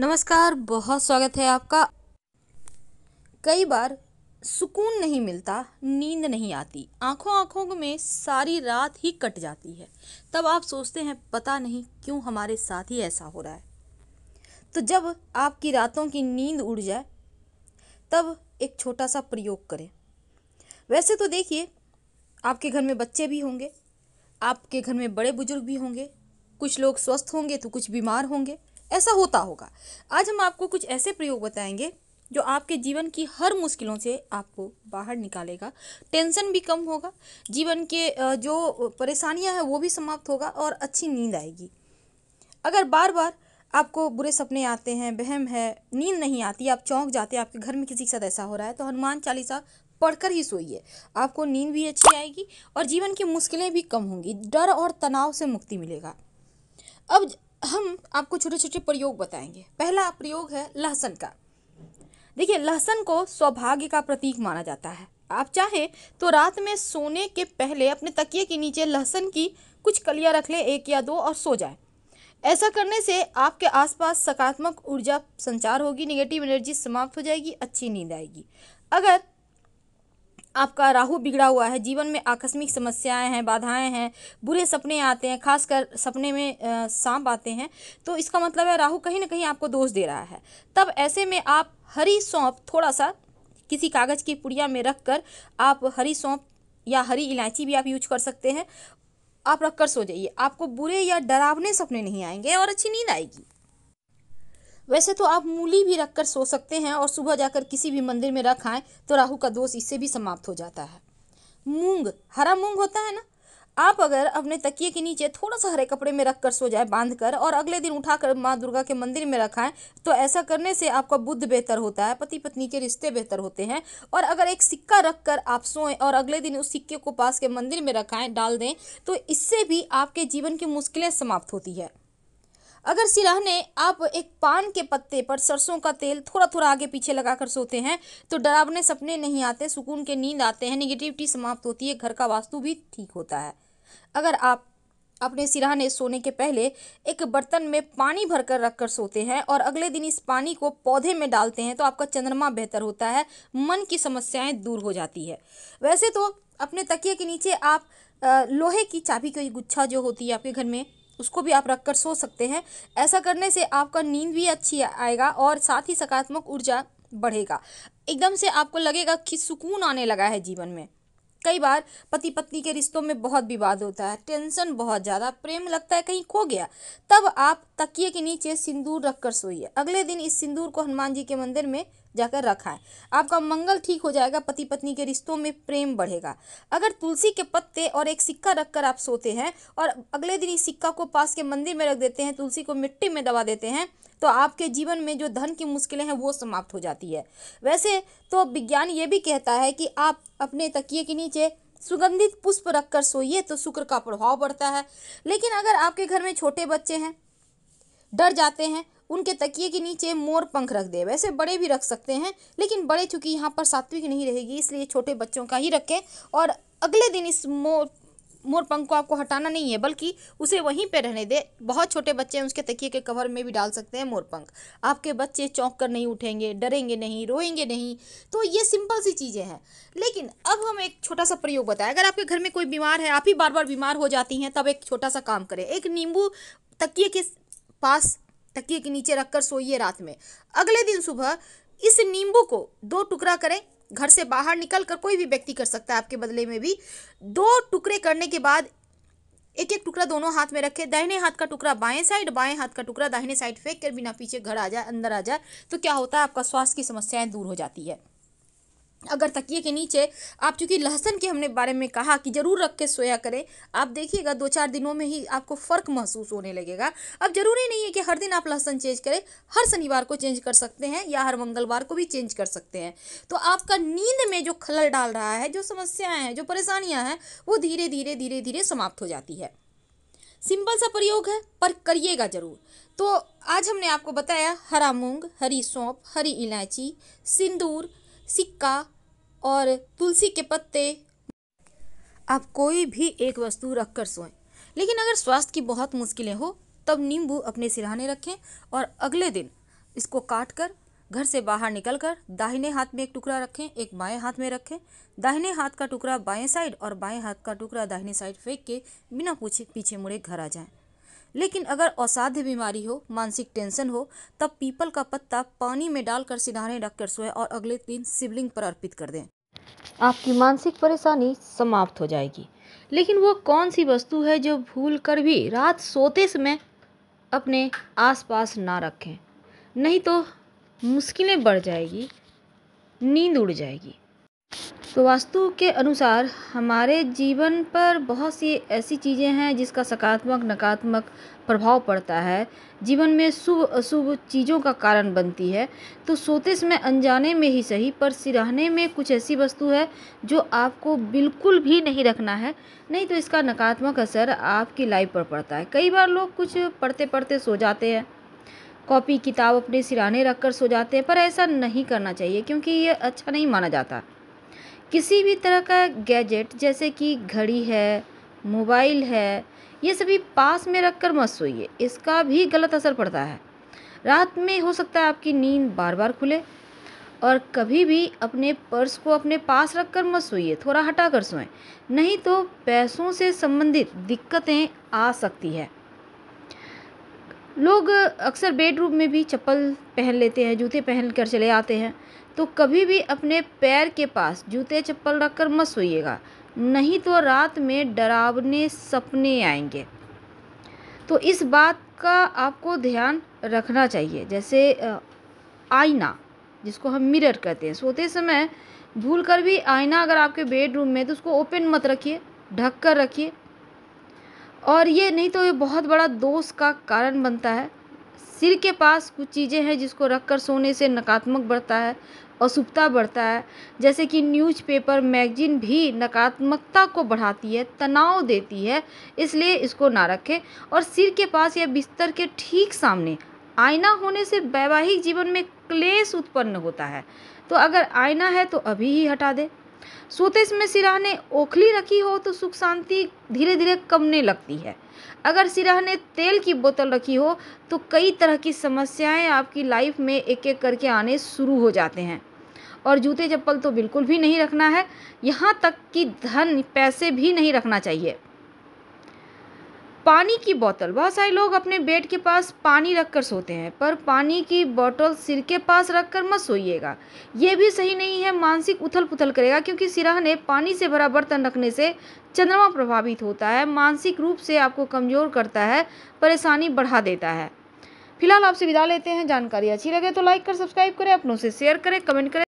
नमस्कार, बहुत स्वागत है आपका। कई बार सुकून नहीं मिलता, नींद नहीं आती। आँखों आँखों में सारी रात ही कट जाती है। तब आप सोचते हैं, पता नहीं क्यों हमारे साथ ही ऐसा हो रहा है। तो जब आपकी रातों की नींद उड़ जाए, तब एक छोटा सा प्रयोग करें। वैसे तो देखिए, आपके घर में बच्चे भी होंगे, आपके घर में बड़े बुज़ुर्ग भी होंगे, कुछ लोग स्वस्थ होंगे तो कुछ बीमार होंगे। ऐसा होता होगा। आज हम आपको कुछ ऐसे प्रयोग बताएँगे जो आपके जीवन की हर मुश्किलों से आपको बाहर निकालेगा। टेंशन भी कम होगा, जीवन के जो परेशानियाँ हैं वो भी समाप्त होगा और अच्छी नींद आएगी। अगर बार बार आपको बुरे सपने आते हैं, बहम है, नींद नहीं आती, आप चौंक जाते हैं, आपके घर में किसी के साथ ऐसा हो रहा है तो हनुमान चालीसा पढ़कर ही सोइए। आपको नींद भी अच्छी आएगी और जीवन की मुश्किलें भी कम होंगी, डर और तनाव से मुक्ति मिलेगा। अब हम आपको छोटे छोटे प्रयोग बताएँगे। पहला प्रयोग है लहसन का। देखिए, लहसन को सौभाग्य का प्रतीक माना जाता है। आप चाहे तो रात में सोने के पहले अपने तकिए के नीचे लहसन की कुछ कलियाँ रख ले, एक या दो, और सो जाए। ऐसा करने से आपके आसपास सकारात्मक ऊर्जा संचार होगी निगेटिव एनर्जी समाप्त हो जाएगी, अच्छी नींद आएगी। अगर आपका राहु बिगड़ा हुआ है, जीवन में आकस्मिक समस्याएँ हैं, बाधाएँ हैं, बुरे सपने आते हैं, खासकर सपने में सांप आते हैं तो इसका मतलब है राहु कहीं ना कहीं आपको दोष दे रहा है। तब ऐसे में आप हरी सौंप थोड़ा सा किसी कागज़ की पुड़िया में रख कर आप हरी सौंप या हरी इलायची भी आप यूज़ कर सकते हैं। आप रख कर सो जाइए। आपको बुरे या डरावने सपने नहीं आएँगे और अच्छी नींद आएगी। वैसे तो आप मूली भी रख कर सो सकते हैं और सुबह जाकर किसी भी मंदिर में रख आएँ तो राहु का दोष इससे भी समाप्त हो जाता है। मूंग, हरा मूंग होता है ना? आप अगर अपने तकिए के नीचे थोड़ा सा हरे कपड़े में रख कर सो जाए बाँध कर और अगले दिन उठाकर माँ दुर्गा के मंदिर में रखाएँ तो ऐसा करने से आपका बुद्ध बेहतर होता है पति पत्नी के रिश्ते बेहतर होते हैं। और अगर एक सिक्का रख कर आप सोएँ और अगले दिन उस सिक्के को पास के मंदिर में रखाएँ डाल दें तो इससे भी आपके जीवन की मुश्किलें समाप्त होती है। अगर सिराहने आप एक पान के पत्ते पर सरसों का तेल थोड़ा थोड़ा आगे पीछे लगाकर सोते हैं तो डरावने सपने नहीं आते, सुकून के नींद आते हैं निगेटिविटी समाप्त होती है, घर का वास्तु भी ठीक होता है। अगर आप अपने सिराहने सोने के पहले एक बर्तन में पानी भरकर रखकर सोते हैं और अगले दिन इस पानी को पौधे में डालते हैं तो आपका चंद्रमा बेहतर होता है, मन की समस्याएँ दूर हो जाती है। वैसे तो अपने तकिए के नीचे आप लोहे की चाबी की गुच्छा जो होती है आपके घर में उसको भी आप रख कर सो सकते हैं। ऐसा करने से आपका नींद भी अच्छी आएगा और साथ ही सकारात्मक ऊर्जा बढ़ेगा। एकदम से आपको लगेगा कि सुकून आने लगा है जीवन में। कई बार पति पत्नी के रिश्तों में बहुत विवाद होता है, टेंशन बहुत ज़्यादा, प्रेम लगता है, कहीं खो गया, तब आप तकिए के नीचे सिंदूर रखकर सोइए। अगले दिन इस सिंदूर को हनुमान जी के मंदिर में जाकर रखा है आपका मंगल ठीक हो जाएगा पति पत्नी के रिश्तों में प्रेम बढ़ेगा। अगर तुलसी के पत्ते और एक सिक्का रखकर आप सोते हैं और अगले दिन इस सिक्का को पास के मंदिर में रख देते हैं, तुलसी को मिट्टी में दबा देते हैं तो आपके जीवन में जो धन की मुश्किलें हैं, वो समाप्त हो जाती है। वैसे तो विज्ञान ये भी कहता है कि आप अपने तकिए के नीचे सुगंधित पुष्प रखकर सोइए तो शुक्र का प्रभाव बढ़ता है। लेकिन अगर आपके घर में छोटे बच्चे हैं, डर जाते हैं, उनके तकिए के नीचे मोर पंख रख दे। वैसे बड़े भी रख सकते हैं, लेकिन बड़े चूँकि यहाँ पर सात्विक नहीं रहेगी, इसलिए छोटे बच्चों का ही रखें। और अगले दिन इस मोर मोर पंख को आपको हटाना नहीं है, बल्कि उसे वहीं पे रहने दे। बहुत छोटे बच्चे हैं, उसके तकिए के कवर में भी डाल सकते हैं मोर पंख आपके बच्चे चौंक कर नहीं उठेंगे, डरेंगे नहीं, रोएँगे नहीं तो ये सिंपल सी चीज़ें हैं। लेकिन अब हम एक छोटा सा प्रयोग बताएँ। अगर आपके घर में कोई बीमार है, आप ही बार बार बीमार हो जाती हैं, तब एक छोटा सा काम करें। एक नींबू तकिए के पास, तकिए के नीचे रखकर सोइए रात में। अगले दिन सुबह इस नींबू को दो टुकड़ा करें घर से बाहर निकल कर कोई भी व्यक्ति कर सकता है आपके बदले में भी। दो टुकड़े करने के बाद एक एक टुकड़ा दोनों हाथ में रखे। दाहिने हाथ का टुकड़ा बाएँ साइड, बाएँ हाथ का टुकड़ा दाहिने साइड फेंक कर बिना पीछे घर आ जाए अंदर आ जाए तो क्या होता है? आपका स्वास्थ्य की समस्याएँ दूर हो जाती है। अगर तकिए के नीचे आप चूँकि लहसन के हमने बारे में कहा कि ज़रूर रख के सोया करें, आप देखिएगा दो चार दिनों में ही आपको फ़र्क महसूस होने लगेगा। अब ज़रूरी नहीं है कि हर दिन आप लहसन चेंज करें, हर शनिवार को चेंज कर सकते हैं या हर मंगलवार को भी चेंज कर सकते हैं। तो आपका नींद में जो खलल डाल रहा है, जो समस्याएँ हैं, जो परेशानियाँ हैं, वो धीरे धीरे धीरे धीरे समाप्त हो जाती है। सिंपल सा प्रयोग है, पर करिएगा ज़रूर। तो आज हमने आपको बताया हरा मूंग, हरी सौंप हरी इलायची, सिंदूर सिक्का और तुलसी के पत्ते। आप कोई भी एक वस्तु रख कर सोएँ। लेकिन अगर स्वास्थ्य की बहुत मुश्किलें हो, तब नींबू अपने सिरहाने रखें और अगले दिन इसको काट कर घर से बाहर निकलकर दाहिने हाथ में एक टुकड़ा रखें, एक बाएँ हाथ में रखें। दाहिने हाथ का टुकड़ा बाएँ साइड और बाएँ हाथ का टुकड़ा दाहिने साइड फेंक के बिना पूछे, पीछे मुड़े घर आ जाएँ। लेकिन अगर असाध्य बीमारी हो, मानसिक टेंशन हो, तब पीपल का पत्ता पानी में डालकर सिधारे रखकर सोए और अगले दिन शिवलिंग पर अर्पित कर दें। आपकी मानसिक परेशानी समाप्त हो जाएगी। लेकिन वो कौन सी वस्तु है जो भूल कर भी रात सोते समय अपने आसपास ना रखें? नहीं तो मुश्किलें बढ़ जाएगी, नींद उड़ जाएगी। तो वास्तु के अनुसार हमारे जीवन पर बहुत सी ऐसी चीज़ें हैं जिसका सकारात्मक, नकारात्मक प्रभाव पड़ता है। जीवन में शुभ, अशुभ चीज़ों का कारण बनती है। तो सोते समय अनजाने में ही सही, पर सिराहने में कुछ ऐसी वस्तु है जो आपको बिल्कुल भी नहीं रखना है। नहीं तो इसका नकारात्मक असर आपकी लाइफ पर पड़ता है। कई बार लोग कुछ पढ़ते पढ़ते सो जाते हैं। कॉपी, किताब अपने सिराने रख कर सो जाते हैं, पर ऐसा नहीं करना चाहिए, क्योंकि ये अच्छा नहीं माना जाता। किसी भी तरह का गैजेट, जैसे कि घड़ी है, मोबाइल है, ये सभी पास में रख कर मत सोइए। इसका भी गलत असर पड़ता है। रात में हो सकता है आपकी नींद बार बार खुले और कभी भी अपने पर्स को अपने पास रख कर मत सोइए, थोड़ा हटा कर सोएँ। नहीं तो पैसों से संबंधित दिक्कतें आ सकती है। लोग अक्सर बेडरूम में भी चप्पल पहन लेते हैं, जूते पहन कर चले आते हैं। तो कभी भी अपने पैर के पास जूते चप्पल रख कर मत सोइएगा। नहीं तो रात में डरावने सपने आएँगे। तो इस बात का आपको ध्यान रखना चाहिए। जैसे आईना, जिसको हम मिरर कहते हैं। सोते समय भूल कर भी आईना अगर आपके बेडरूम में तो उसको ओपन मत रखिए, ढक कर रखिए। और ये नहीं तो ये बहुत बड़ा दोष का कारण बनता है। सिर के पास कुछ चीज़ें हैं जिसको रख कर सोने से नकारात्मक बढ़ता है। अशुभता बढ़ता है। जैसे कि न्यूज़पेपर मैगजीन भी नकारात्मकता को बढ़ाती है, तनाव देती है, इसलिए इसको ना रखें और सिर के पास या बिस्तर के ठीक सामने, आईना होने से वैवाहिक जीवन में क्लेश उत्पन्न होता है। तो अगर आईना है तो अभी ही हटा दे। सोते समय सिराह ने ओखली रखी हो तो सुख शांति धीरे धीरे कमने लगती है। अगर सिराह ने तेल की बोतल रखी हो तो कई तरह की समस्याएँ आपकी लाइफ में एक एक करके आने शुरू हो जाते हैं। और जूते चप्पल तो बिल्कुल भी नहीं रखना है। यहाँ तक कि धन, पैसे भी नहीं रखना चाहिए। पानी की बोतल। बहुत सारे लोग अपने बेड के पास पानी रख कर सोते हैं, पर पानी की बोतल सिर के पास रख कर मत सोइएगा। ये भी सही नहीं है, मानसिक उथल पुथल करेगा, क्योंकि सिराहने पानी से भरा बर्तन रखने से चंद्रमा प्रभावित होता है, मानसिक रूप से आपको कमज़ोर करता है, परेशानी बढ़ा देता है। फ़िलहाल आपसे विदा लेते हैं, जानकारी अच्छी लगे तो लाइक कर, सब्सक्राइब करें, अपनों से शेयर करें, कमेंट करें।